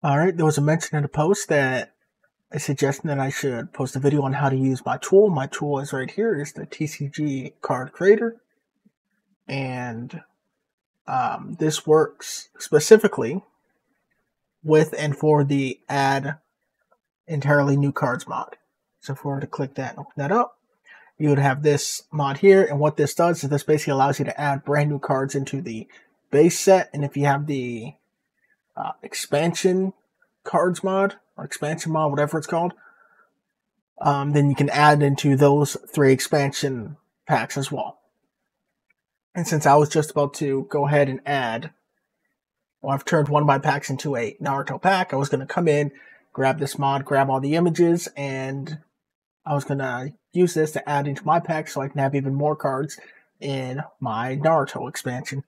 All right, there was a mention in a post that a suggestion that I should post a video on how to use my tool. My tool is right here. It's the TCG card creator. And um, this works specifically with and for the add entirely new cards mod. So if we were to click that and open that up, you would have this mod here. And what this does is this basically allows you to add brand new cards into the base set. And if you have the uh, expansion cards mod or expansion mod, whatever it's called, um, then you can add into those three expansion packs as well. And since I was just about to go ahead and add, well, I've turned one of my packs into a Naruto pack, I was going to come in, grab this mod, grab all the images, and I was going to use this to add into my pack so I can have even more cards in my Naruto expansion.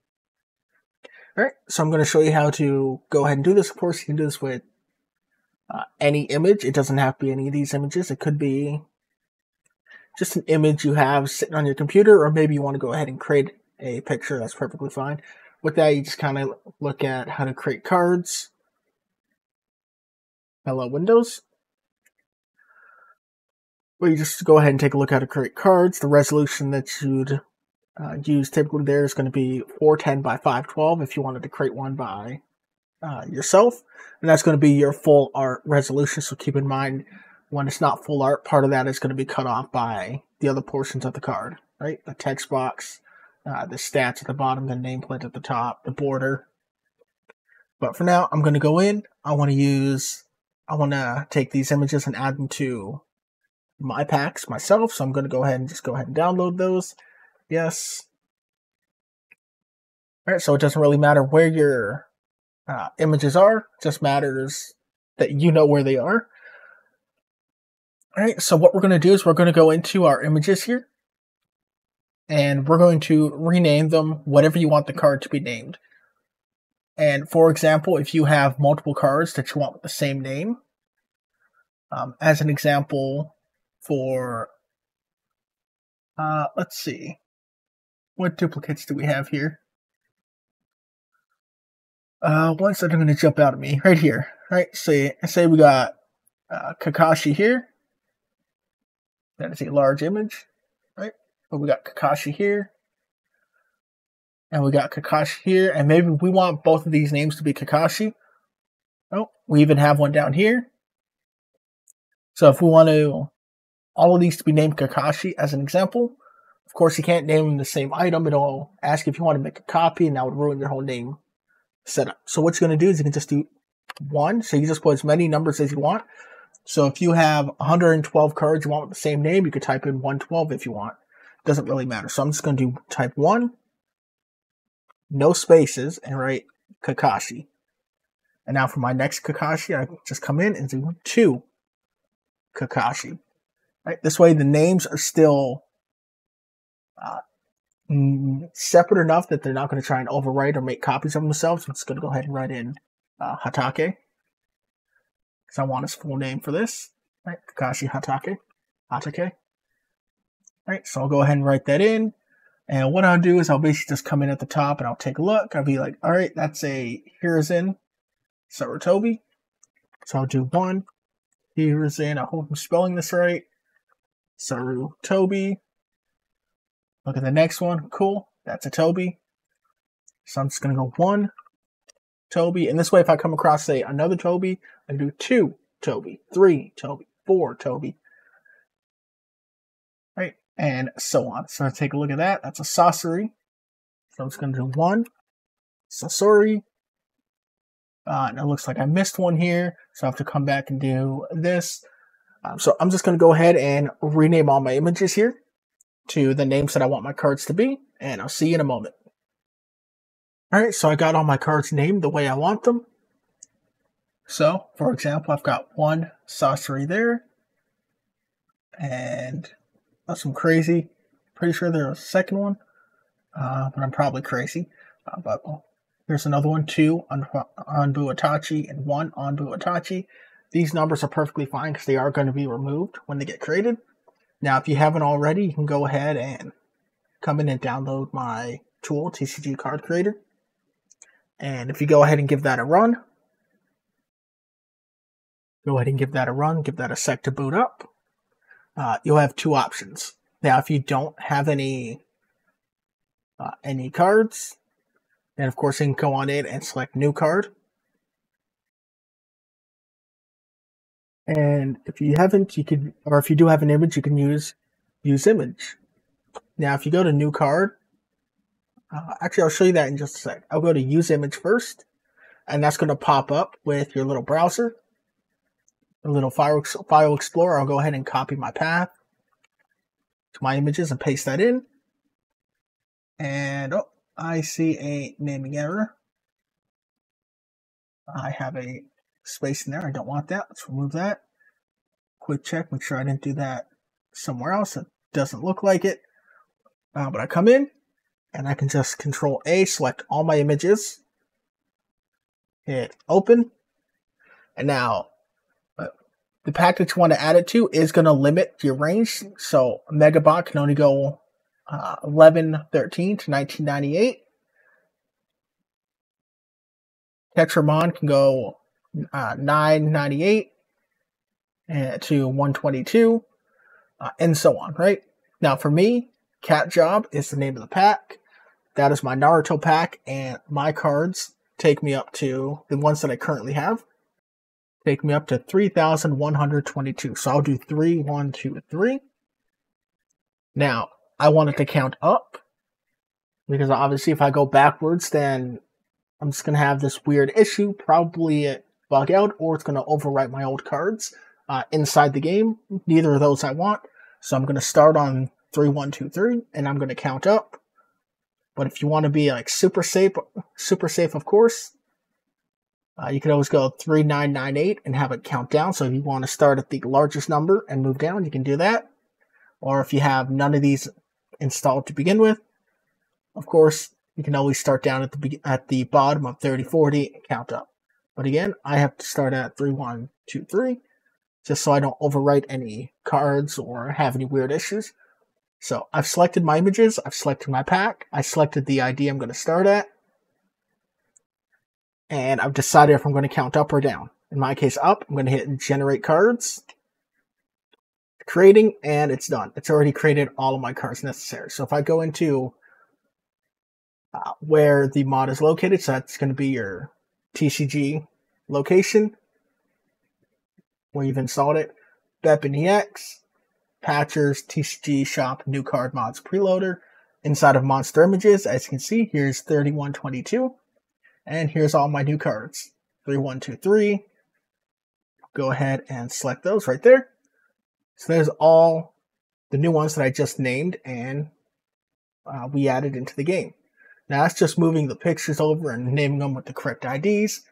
So I'm going to show you how to go ahead and do this. Of course, you can do this with uh, any image. It doesn't have to be any of these images. It could be just an image you have sitting on your computer, or maybe you want to go ahead and create a picture. That's perfectly fine. With that, you just kind of look at how to create cards. Hello, Windows. Where you just go ahead and take a look at how to create cards. The resolution that you'd uh, use typically there is going to be 410 by 512 if you wanted to create one by uh, yourself. And that's going to be your full art resolution. So keep in mind when it's not full art, part of that is going to be cut off by the other portions of the card, right? The text box, uh, the stats at the bottom, the nameplate at the top, the border. But for now, I'm going to go in. I want to use, I want to take these images and add them to my packs myself. So I'm going to go ahead and just go ahead and download those. Yes. All right, so it doesn't really matter where your uh, images are, just matters that you know where they are. All right, so what we're going to do is we're going to go into our images here, and we're going to rename them whatever you want the card to be named. And for example, if you have multiple cards that you want with the same name, um, as an example for, uh, let's see, what duplicates do we have here? Uh, ones that are going to jump out at me right here. Right, say say we got uh, Kakashi here. That is a large image, right? But we got Kakashi here, and we got Kakashi here, and maybe we want both of these names to be Kakashi. Oh, we even have one down here. So if we want to all of these to be named Kakashi as an example, of course, you can't name them the same item. It'll ask if you want to make a copy, and that would ruin your whole name setup. So what you're going to do is you can just do one. So you just put as many numbers as you want. So if you have 112 cards you want with the same name, you could type in 112 if you want. It Doesn't really matter. So I'm just going to do type one, no spaces, and write Kakashi. And now for my next Kakashi, I just come in and do two Kakashi. Right? This way the names are still mm, separate enough that they're not going to try and overwrite or make copies of themselves. I'm just going to go ahead and write in uh, Hatake because I want his full name for this. Right, Kakashi Hatake, Hatake. Right, so I'll go ahead and write that in. And what I'll do is I'll basically just come in at the top and I'll take a look. I'll be like, all right, that's a Hiruzen Sarutobi. So I'll do one. Hiruzen, I hope I'm spelling this right. Sarutobi. Look at the next one. Cool. That's a Tobi. So I'm just going to go one Tobi. And this way, if I come across, say, another Tobi, I do two Tobi, three Tobi, four Tobi. Right? And so on. So let's take a look at that. That's a Sasori. So I'm just going to do one Sasori. Uh, and it looks like I missed one here. So I have to come back and do this. Um, so I'm just going to go ahead and rename all my images here to the names that I want my cards to be, and I'll see you in a moment. Alright, so I got all my cards named the way I want them. So, for example, I've got one Sasori there, and some crazy. Pretty sure there's a second one, uh, but I'm probably crazy. Uh, but well, there's another one, two Anbu Itachi and one Anbu Itachi. These numbers are perfectly fine because they are going to be removed when they get created. Now, if you haven't already, you can go ahead and come in and download my tool, TCG Card Creator. And if you go ahead and give that a run, Go ahead and give that a run, give that a sec to boot up. Uh, you'll have two options. Now, if you don't have any uh, any cards, then of course you can go on in and select new card. And if you haven't, you could, or if you do have an image, you can use use image. Now, if you go to new card, uh, actually, I'll show you that in just a sec. I'll go to use image first, and that's going to pop up with your little browser, a little file, file explorer. I'll go ahead and copy my path to my images and paste that in. And oh, I see a naming error. I have a space in there. I don't want that. Let's remove that. Quick check, make sure I didn't do that somewhere else. It doesn't look like it. Uh, but I come in and I can just control A, select all my images, hit open. And now uh, the package you want to add it to is going to limit your range. So Megabot can only go uh, 1113 to 1998. Tetramon can go uh, 998 uh, to 122, uh, and so on, right? Now, for me, Cat Job is the name of the pack. That is my Naruto pack, and my cards take me up to the ones that I currently have. Take me up to 3,122. So I'll do 3, 1, 2, 3. Now, I want it to count up because obviously if I go backwards, then I'm just going to have this weird issue. Probably bug out or it's going to overwrite my old cards uh, inside the game. Neither of those I want. So I'm going to start on 3123 and I'm going to count up. But if you want to be like super safe, super safe, of course, uh, you can always go 3998 and have it count down. So if you want to start at the largest number and move down, you can do that. Or if you have none of these installed to begin with, of course, you can always start down at the at the bottom of 3040 and count up. But again, I have to start at 3123 just so I don't overwrite any cards or have any weird issues. So I've selected my images, I've selected my pack, I selected the ID I'm going to start at, and I've decided if I'm going to count up or down. In my case, up, I'm going to hit generate cards, creating, and it's done. It's already created all of my cards necessary. So if I go into uh, where the mod is located, so that's going to be your TCG location where you've installed it. BepInEx, Patchers, TCG Shop, New Card Mods Preloader. Inside of Monster Images, as you can see, here's 3122. And here's all my new cards. 3123. Go ahead and select those right there. So there's all the new ones that I just named and uh, we added into the game. Now that's just moving the pictures over and naming them with the correct IDs.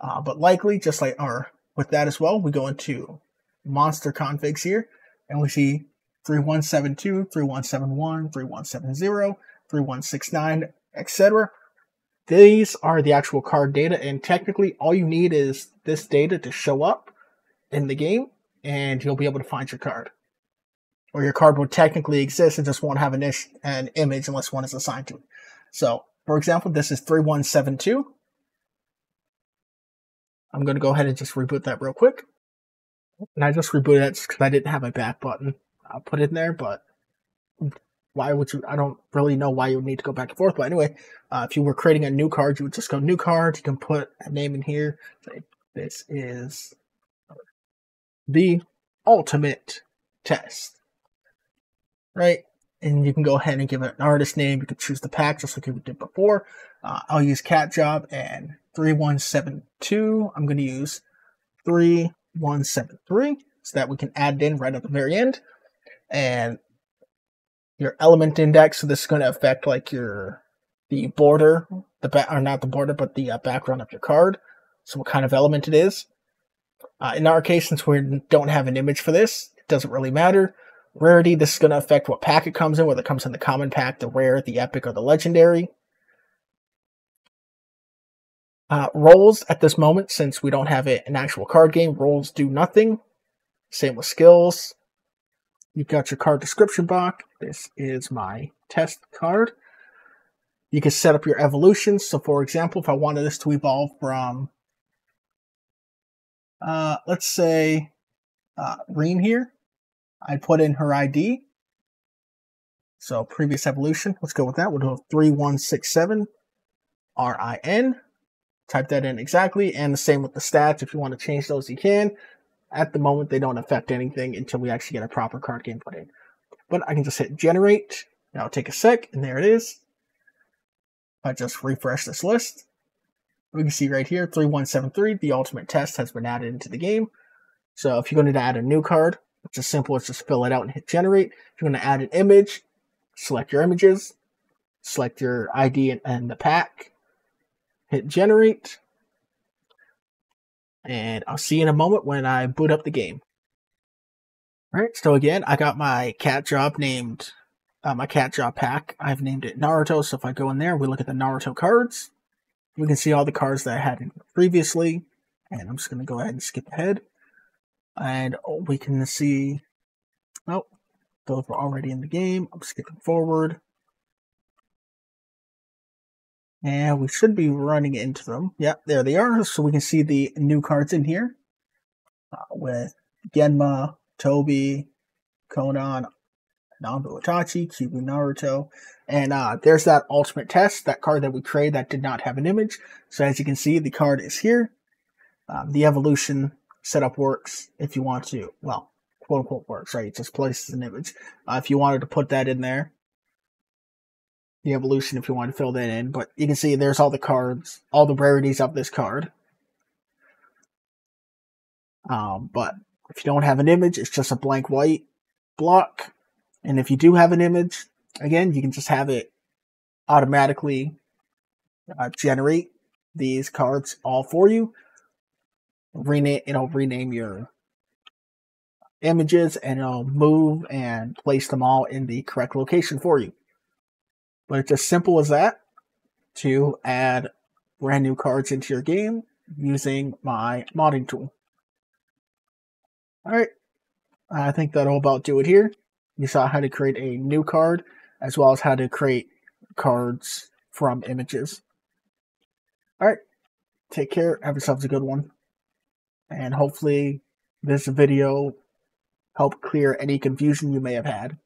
Uh, but likely, just like our with that as well, we go into monster configs here, and we see 3172, 3171, 3170, 3169, etc. These are the actual card data, and technically, all you need is this data to show up in the game, and you'll be able to find your card. Or your card will technically exist, it just won't have an, ish- an image unless one is assigned to it. So, for example, this is 3172. I'm going to go ahead and just reboot that real quick. And I just rebooted it because I didn't have my back button I'll put in there, but why would you? I don't really know why you would need to go back and forth. But anyway, uh, if you were creating a new card, you would just go new card. You can put a name in here. Say this is the ultimate test, right? And you can go ahead and give it an artist name. You can choose the pack just like you did before. Uh, I'll use Cat Job and 3172. I'm going to use 3173 so that we can add in right at the very end. And your element index, so this is going to affect like your the border, the back or not the border, but the uh, background of your card. So what kind of element it is. Uh, in our case, since we don't have an image for this, it doesn't really matter. Rarity, this is going to affect what pack it comes in, whether it comes in the common pack, the rare, the epic, or the legendary. Uh, rolls at this moment, since we don't have a, an actual card game, rolls do nothing. Same with skills. You've got your card description box. This is my test card. You can set up your evolutions. So, for example, if I wanted this to evolve from uh, let's say uh, Reem here. I put in her ID. So previous evolution, let's go with that. We'll do 3167 RIN. Type that in exactly, and the same with the stats. If you want to change those, you can. At the moment, they don't affect anything until we actually get a proper card game put in. But I can just hit generate. Now take a sec, and there it is. I just refresh this list. We can see right here, 3173, the ultimate test has been added into the game. So if you're going to add a new card, it's as simple as just fill it out and hit generate. If you're going to add an image, select your images, select your ID and, and the pack, hit generate, and I'll see you in a moment when I boot up the game. Alright, so again, I got my cat job named, uh, my cat job pack. I've named it Naruto, so if I go in there, we look at the Naruto cards. We can see all the cards that I had previously, and I'm just going to go ahead and skip ahead. And we can see, oh, those were already in the game. I'm skipping forward. And we should be running into them. Yep, there they are. So we can see the new cards in here uh, with Genma, Tobi, Konan, Anbu Itachi, Kyuubi Naruto. And uh, there's that ultimate test, that card that we created that did not have an image. So as you can see, the card is here. Um, the evolution setup works if you want to. Well, quote unquote works, right? It just places an image. Uh, if you wanted to put that in there, the evolution if you want to fill that in. But you can see there's all the cards, all the rarities of this card. Um, but if you don't have an image, it's just a blank white block. And if you do have an image, again, you can just have it automatically uh, generate these cards all for you. Rename, it'll rename your images and it'll move and place them all in the correct location for you. But it's as simple as that to add brand new cards into your game using my modding tool. Alright, I think that'll about do it here. You saw how to create a new card as well as how to create cards from images. Alright, take care, have yourselves a good one, and hopefully this video helped clear any confusion you may have had.